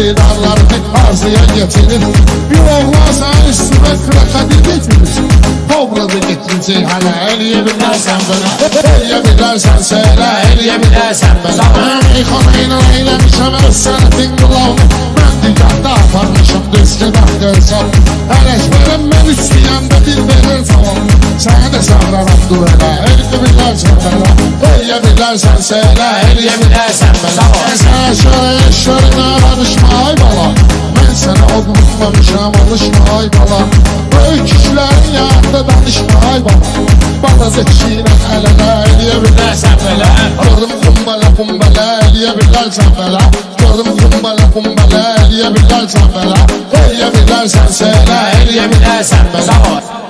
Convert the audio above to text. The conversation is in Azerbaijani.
dinarlarını arzıya getirir Bir oğlansan üstüne krokodil getirir. Kovradı gittin Ceyhan'a eliye bilərsən bana. Eliye bilərsən söylə eliye bilərsən bana. Zaman meyxanayla eyləmişəm öz sənətin qulağını Mən digərdə aparmışım düzgün axgörsəm Ələk verəm mən üstüyəm də dil verir salam Sənə də səvrən abdur elə elini bilərsən bana. Eleyebilirsən söyle eleyebilirsən bana Mən sənə şöyle danışma ay bala. Mən sənə odunmamışam alışma ay bala. Böyük kişilərin yanında danışma ay bala. Balaca kişilə ələlə eləyebilirsən belə Görüm kumbala kumbala eləyebilirsən belə Görüm kumbala kumbala eləyebilirsən belə Eləyebilirsən söylə eləyebilirsən belə